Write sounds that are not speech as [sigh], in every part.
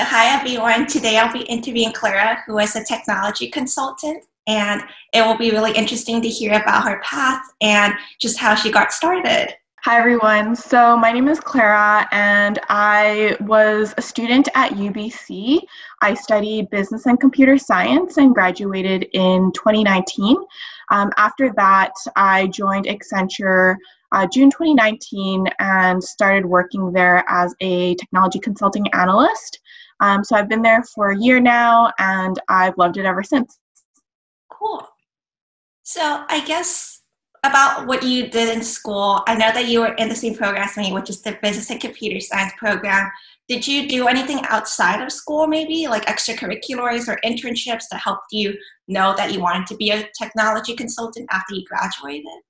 Hi, everyone. Today I'll be interviewing Clara, who is a technology consultant, and it will be really interesting to hear about her path and just how she got started. Hi, everyone. So, my name is Clara, and I was a student at UBC. I studied business and computer science and graduated in 2019. Um, after that, I joined Accenture uh, June 2019 and started working there as a technology consulting analyst. Um, so I've been there for a year now and I've loved it ever since. Cool. So I guess about what you did in school, I know that you were in the same program as me, which is the business and computer science program. Did you do anything outside of school, maybe like extracurriculars or internships that helped you know that you wanted to be a technology consultant after you graduated?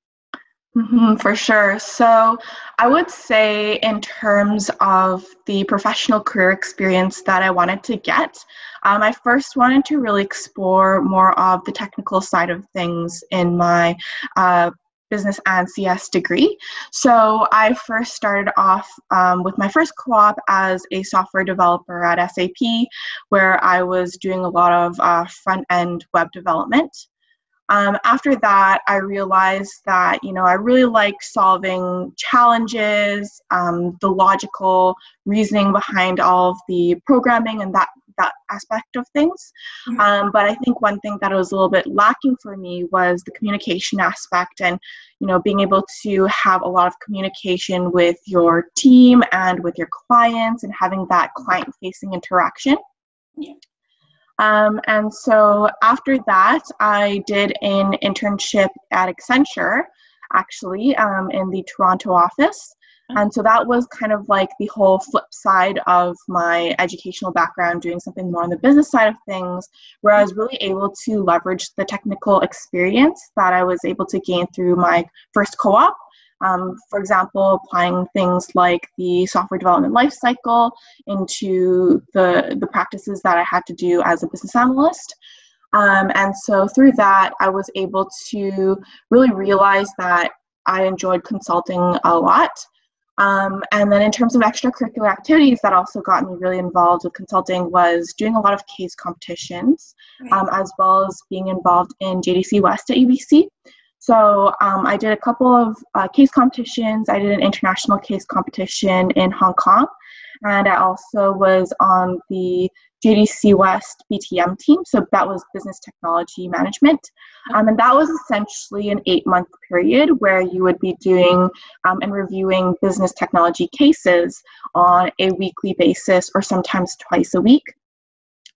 Mm-hmm, for sure. So, I would say, in terms of the professional career experience that I wanted to get, um, I first wanted to really explore more of the technical side of things in my uh, business and CS degree. So, I first started off um, with my first co op as a software developer at SAP, where I was doing a lot of uh, front end web development. Um, after that, I realized that you know I really like solving challenges, um, the logical reasoning behind all of the programming and that that aspect of things. Mm-hmm. Um, but I think one thing that was a little bit lacking for me was the communication aspect, and you know being able to have a lot of communication with your team and with your clients, and having that client-facing interaction. Yeah. Um, and so after that, I did an internship at Accenture, actually, um, in the Toronto office. And so that was kind of like the whole flip side of my educational background, doing something more on the business side of things, where I was really able to leverage the technical experience that I was able to gain through my first co op um, for example, applying things like the software development lifecycle into the, the practices that I had to do as a business analyst. Um, and so through that, I was able to really realize that I enjoyed consulting a lot. Um, and then in terms of extracurricular activities that also got me really involved with consulting was doing a lot of case competitions, um, as well as being involved in JDC West at UBC. So um, I did a couple of uh, case competitions. I did an international case competition in Hong Kong, and I also was on the JDC West BTM team. So that was business technology management, um, and that was essentially an eight-month period where you would be doing um, and reviewing business technology cases on a weekly basis or sometimes twice a week.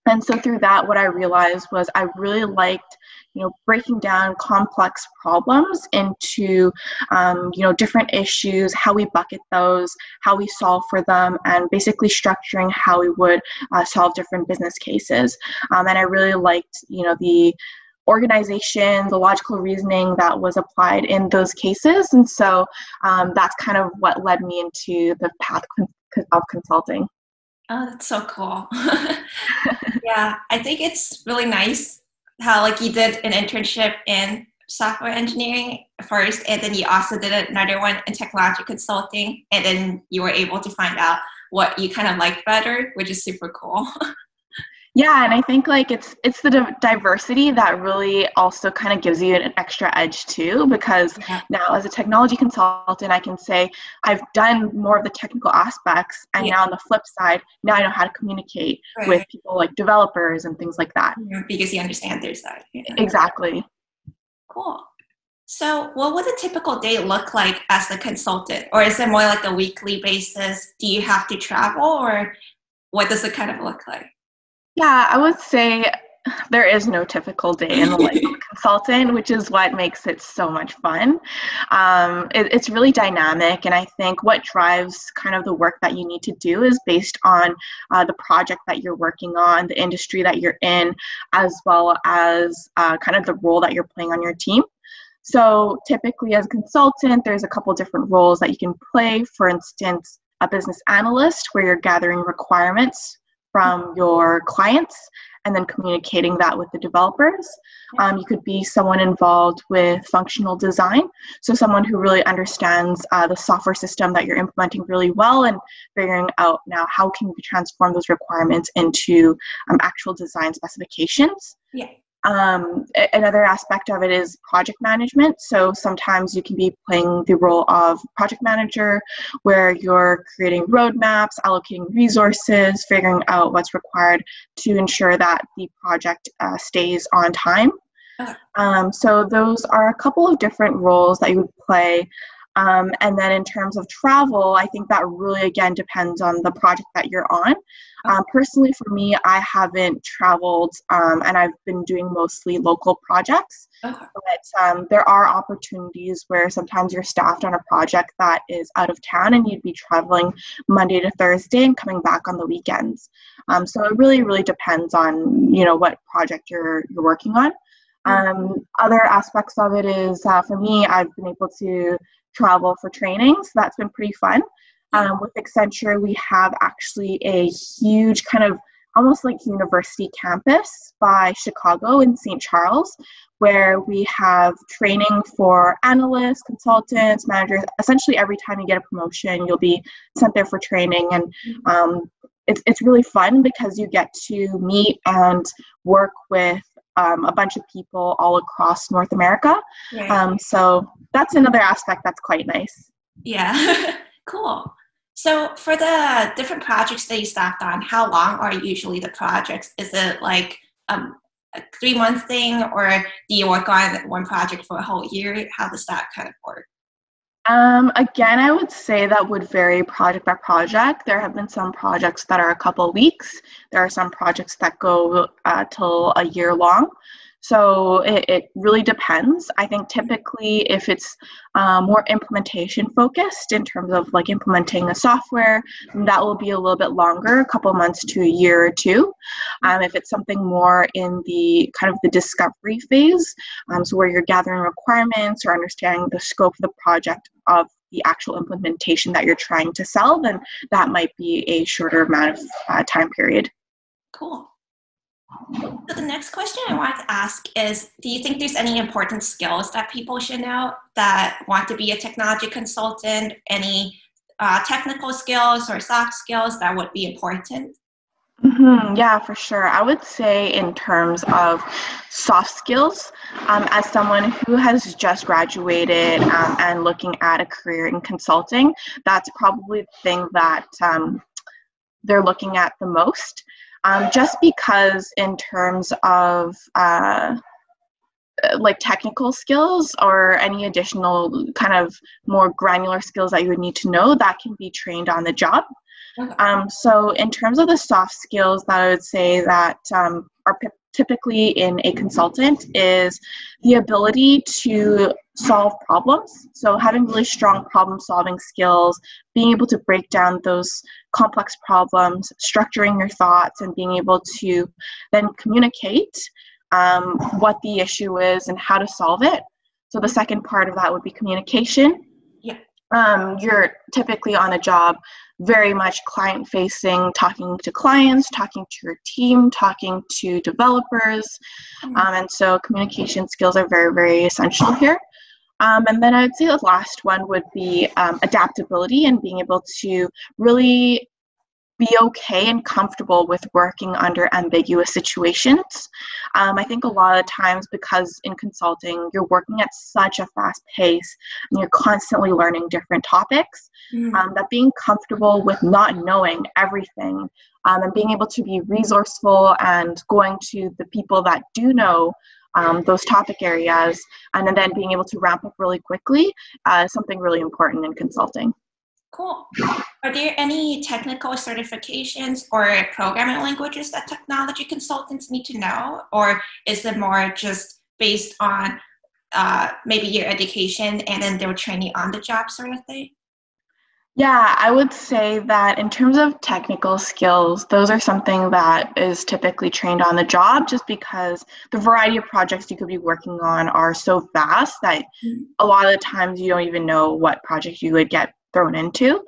And so through that, what I realized was I really liked, you know, breaking down complex problems into, um, you know, different issues, how we bucket those, how we solve for them, and basically structuring how we would uh, solve different business cases. Um, and I really liked, you know, the organization, the logical reasoning that was applied in those cases. And so um, that's kind of what led me into the path of consulting. Oh, that's so cool. [laughs] yeah, I think it's really nice how like you did an internship in software engineering first and then you also did another one in technology consulting and then you were able to find out what you kind of liked better, which is super cool. [laughs] yeah and i think like it's it's the diversity that really also kind of gives you an extra edge too because yeah. now as a technology consultant i can say i've done more of the technical aspects and yeah. now on the flip side now i know how to communicate right. with people like developers and things like that yeah, because you understand their side exactly cool so, what would a typical day look like as a consultant? Or is it more like a weekly basis? Do you have to travel, or what does it kind of look like? Yeah, I would say there is no typical day in the life of a [laughs] consultant, which is what makes it so much fun. Um, it, it's really dynamic, and I think what drives kind of the work that you need to do is based on uh, the project that you're working on, the industry that you're in, as well as uh, kind of the role that you're playing on your team. So, typically, as a consultant, there's a couple different roles that you can play. For instance, a business analyst, where you're gathering requirements from your clients. and then communicating that with the developers. Um, you could be someone involved with functional design, so someone who really understands uh, the software system that you're implementing really well and figuring out now how can we transform those requirements into um, actual design specifications. Yeah. Um, another aspect of it is project management. So sometimes you can be playing the role of project manager where you're creating roadmaps, allocating resources, figuring out what's required to ensure that the project uh, stays on time. Um, so those are a couple of different roles that you would play. Um, and then in terms of travel, I think that really again depends on the project that you're on. Um, personally, for me, I haven't traveled um, and I've been doing mostly local projects. Okay. But um, there are opportunities where sometimes you're staffed on a project that is out of town and you'd be traveling Monday to Thursday and coming back on the weekends. Um, so it really, really depends on you know what project you're you're working on. Mm-hmm. Um, other aspects of it is uh, for me, I've been able to travel for training, so that's been pretty fun. Um, with Accenture, we have actually a huge kind of almost like university campus by Chicago in St. Charles, where we have training for analysts, consultants, managers. Essentially, every time you get a promotion, you'll be sent there for training, and um, it's it's really fun because you get to meet and work with um, a bunch of people all across North America. Right. Um, so that's another aspect that's quite nice. Yeah, [laughs] cool. So for the different projects that you staffed on, how long are usually the projects? Is it like um, a three month thing, or do you work on one project for a whole year? How does that kind of work? Um, again, I would say that would vary project by project. There have been some projects that are a couple weeks. There are some projects that go uh, till a year long. So it, it, really depends. I think typically, if it's uh, more implementation focused in terms of like implementing a software, that will be a little bit longer, a couple months to a year or two. Um, if it's something more in the kind of the discovery phase, um, so where you're gathering requirements or understanding the scope of the project of the actual implementation that you're trying to sell, then that might be a shorter amount of uh, time period. Cool. So the next question I want to ask is, do you think there's any important skills that people should know that want to be a technology consultant? Any uh, technical skills or soft skills that would be important? Mm-hmm, yeah, for sure. I would say, in terms of soft skills, um, as someone who has just graduated um, and looking at a career in consulting, that's probably the thing that um, they're looking at the most. Um, just because, in terms of uh, like technical skills or any additional kind of more granular skills that you would need to know, that can be trained on the job. Um, so, in terms of the soft skills that I would say that um, are typically in a consultant is the ability to solve problems. So, having really strong problem solving skills, being able to break down those complex problems, structuring your thoughts, and being able to then communicate um, what the issue is and how to solve it. So, the second part of that would be communication. Um, you're typically on a job very much client facing, talking to clients, talking to your team, talking to developers. Mm-hmm. Um, and so communication skills are very, very essential here. Um, and then I'd say the last one would be um, adaptability and being able to really be okay and comfortable with working under ambiguous situations. Um, I think a lot of times, because in consulting, you're working at such a fast pace and you're constantly learning different topics, mm. um, that being comfortable with not knowing everything um, and being able to be resourceful and going to the people that do know um, those topic areas and then being able to ramp up really quickly uh, is something really important in consulting. Cool. Are there any technical certifications or programming languages that technology consultants need to know? Or is it more just based on uh, maybe your education and then they'll train you on the job sort of thing? Yeah, I would say that in terms of technical skills, those are something that is typically trained on the job just because the variety of projects you could be working on are so vast that mm-hmm. a lot of the times you don't even know what project you would get thrown into.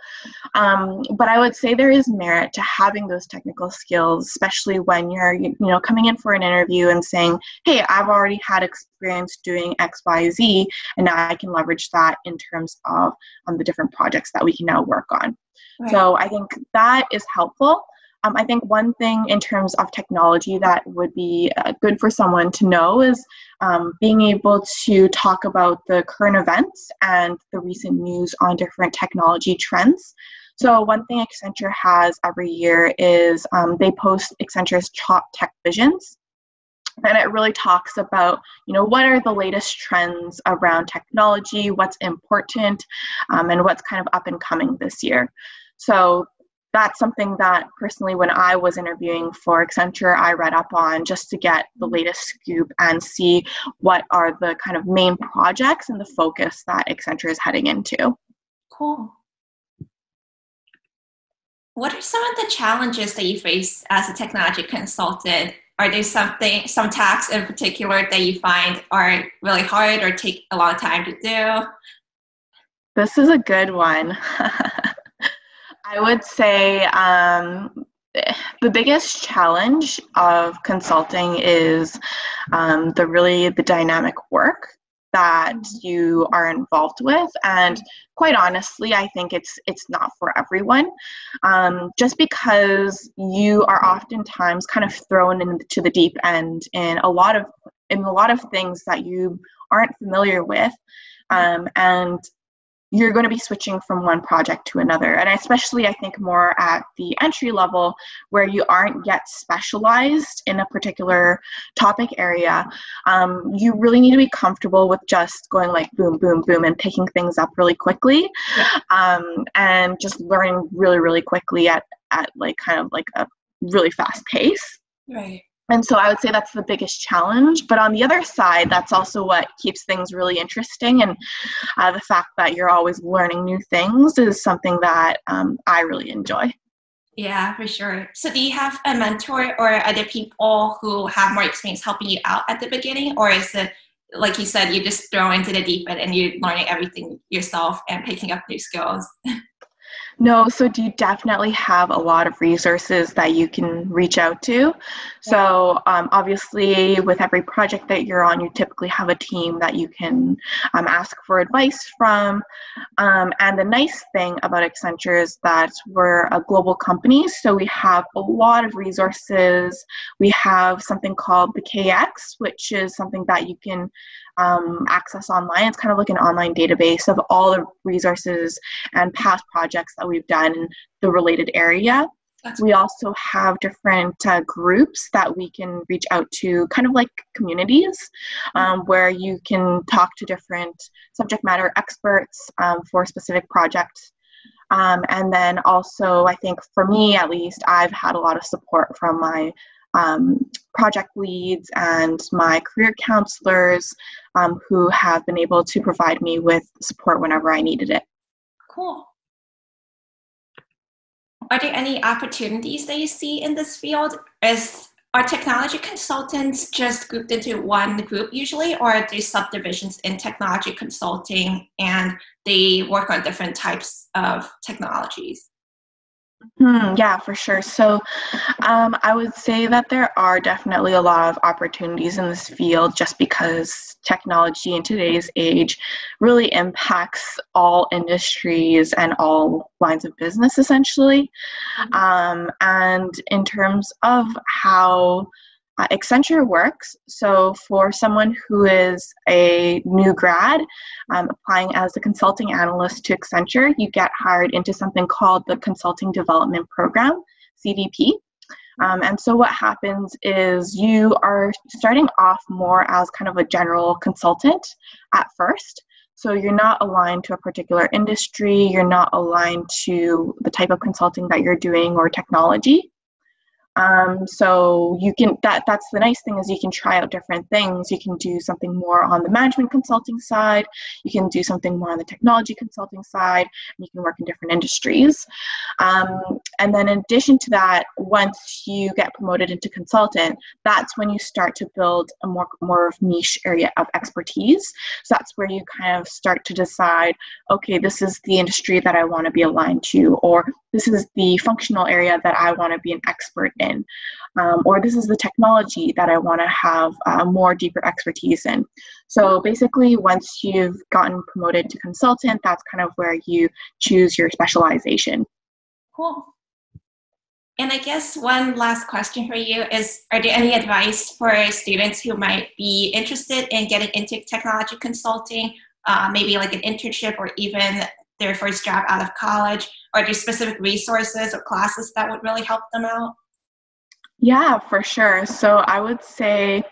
Um, but I would say there is merit to having those technical skills, especially when you're you know coming in for an interview and saying, "Hey, I've already had experience doing X, Y, Z, and now I can leverage that in terms of um, the different projects that we can now work on." Right. So I think that is helpful. Um, I think one thing in terms of technology that would be uh, good for someone to know is um, being able to talk about the current events and the recent news on different technology trends. So one thing Accenture has every year is um, they post Accenture's top tech visions. And it really talks about, you know, what are the latest trends around technology, what's important, um, and what's kind of up and coming this year. So that's something that personally when i was interviewing for accenture i read up on just to get the mm-hmm. latest scoop and see what are the kind of main projects and the focus that accenture is heading into. Cool. What are some of the challenges that you face as a technology consultant? Are there something some tasks in particular that you find are really hard or take a long time to do? This is a good one [laughs] I would say um, the biggest challenge of consulting is um, the really the dynamic work that you are involved with. And quite honestly i think it's it's not for everyone. Um, just because you are oftentimes kind of thrown into the deep end in a lot of in a lot of things that you aren't familiar with um, and you're going to be switching from one project to another. And especially, I think, more at the entry level where you aren't yet specialized in a particular topic area, um, you really need to be comfortable with just going like boom, boom, boom, and picking things up really quickly um, and just learning really, really quickly at, at like kind of like a really fast pace. Right. And so I would say that's the biggest challenge. But on the other side, that's also what keeps things really interesting. And uh, the fact that you're always learning new things is something that um, I really enjoy. Yeah, for sure. So, do you have a mentor or other people who have more experience helping you out at the beginning? Or is it, like you said, you just throw into the deep end and you're learning everything yourself and picking up new skills? [laughs] No, so do you definitely have a lot of resources that you can reach out to. So um, obviously, with every project that you're on, you typically have a team that you can um, ask for advice from. Um, and the nice thing about Accenture is that we're a global company, so we have a lot of resources. We have something called the KX, which is something that you can um, access online. It's kind of like an online database of all the resources and past projects that we've done in the related area. That's we also have different uh, groups that we can reach out to, kind of like communities, um, where you can talk to different subject matter experts um, for specific projects. Um, and then also, I think for me at least, I've had a lot of support from my um, project leads and my career counselors um, who have been able to provide me with support whenever I needed it. Cool. Are there any opportunities that you see in this field? Is are technology consultants just grouped into one group usually, or are there subdivisions in technology consulting and they work on different types of technologies? Hmm, yeah, for sure. So um, I would say that there are definitely a lot of opportunities in this field just because technology in today's age really impacts all industries and all lines of business essentially. Mm-hmm. Um, and in terms of how uh, Accenture works. So, for someone who is a new grad um, applying as a consulting analyst to Accenture, you get hired into something called the Consulting Development Program, CDP. Um, and so, what happens is you are starting off more as kind of a general consultant at first. So, you're not aligned to a particular industry, you're not aligned to the type of consulting that you're doing or technology. Um, so you can that that's the nice thing is you can try out different things. You can do something more on the management consulting side. You can do something more on the technology consulting side. And you can work in different industries. Um, and then in addition to that, once you get promoted into consultant, that's when you start to build a more more niche area of expertise. So that's where you kind of start to decide, okay, this is the industry that I want to be aligned to, or this is the functional area that I want to be an expert in, um, or this is the technology that I want to have uh, more deeper expertise in. So basically, once you've gotten promoted to consultant, that's kind of where you choose your specialization. Cool. And I guess one last question for you is Are there any advice for students who might be interested in getting into technology consulting, uh, maybe like an internship or even their first job out of college? Are there specific resources or classes that would really help them out? Yeah, for sure. So I would say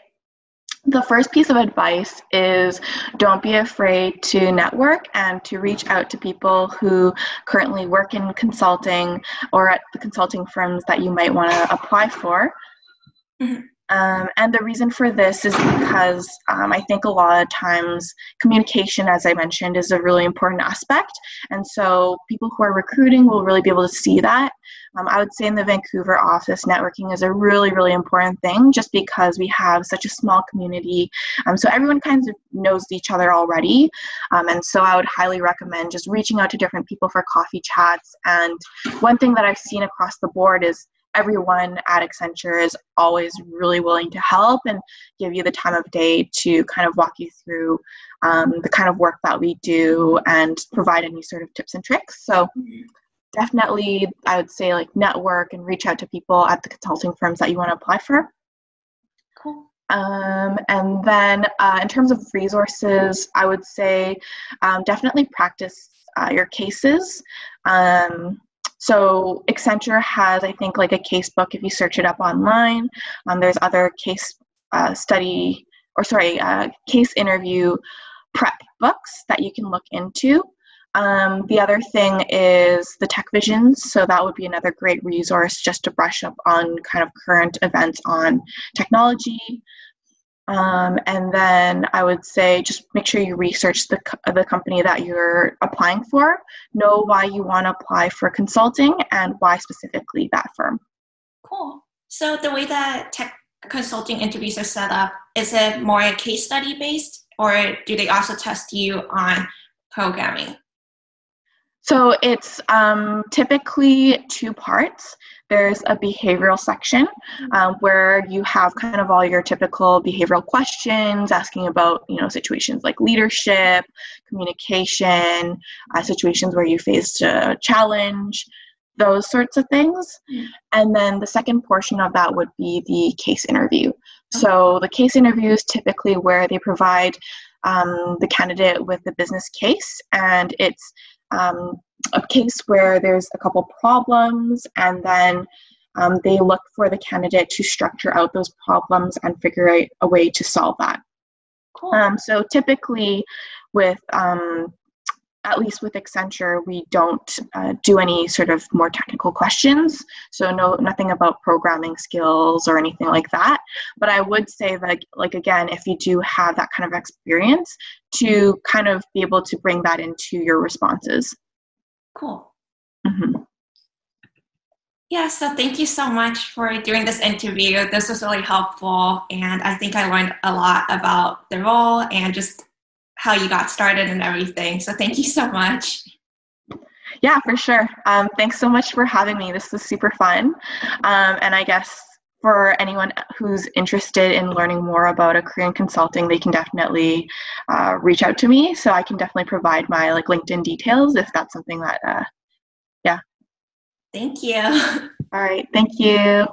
the first piece of advice is don't be afraid to network and to reach out to people who currently work in consulting or at the consulting firms that you might want to apply for. Mm-hmm. Um, and the reason for this is because um, I think a lot of times communication, as I mentioned, is a really important aspect. And so people who are recruiting will really be able to see that. Um, I would say in the Vancouver office, networking is a really, really important thing just because we have such a small community. Um, so everyone kind of knows each other already. Um, and so I would highly recommend just reaching out to different people for coffee chats. And one thing that I've seen across the board is everyone at Accenture is always really willing to help and give you the time of day to kind of walk you through um, the kind of work that we do and provide any sort of tips and tricks. So definitely, I would say like network and reach out to people at the consulting firms that you want to apply for. Cool. Um, and then uh, in terms of resources, I would say um, definitely practice uh, your cases. Um, so Accenture has, I think, like a case book if you search it up online. Um, there's other case uh, study or sorry, uh, case interview prep books that you can look into. Um, the other thing is the Tech Visions, so that would be another great resource just to brush up on kind of current events on technology. Um, and then I would say just make sure you research the, the company that you're applying for, know why you want to apply for consulting, and why specifically that firm. Cool. So the way that tech consulting interviews are set up, is it more a case study based, or do they also test you on programming? So it's um, typically two parts. There's a behavioral section um, where you have kind of all your typical behavioral questions, asking about you know situations like leadership, communication, uh, situations where you faced a challenge, those sorts of things. And then the second portion of that would be the case interview. So the case interview is typically where they provide um, the candidate with the business case, and it's um, a case where there's a couple problems and then um, they look for the candidate to structure out those problems and figure out a way to solve that. Cool. Um, so typically, with um, at least with Accenture, we don't uh, do any sort of more technical questions. So no, nothing about programming skills or anything like that. But I would say that, like again, if you do have that kind of experience, to kind of be able to bring that into your responses. Cool. Mm-hmm. Yeah, so thank you so much for doing this interview. This was really helpful, and I think I learned a lot about the role and just how you got started and everything. So thank you so much. Yeah, for sure. Um, thanks so much for having me. This was super fun. Um, and I guess for anyone who's interested in learning more about a career in consulting, they can definitely uh, reach out to me. So I can definitely provide my like LinkedIn details if that's something that, uh, yeah. Thank you. [laughs] All right. Thank you.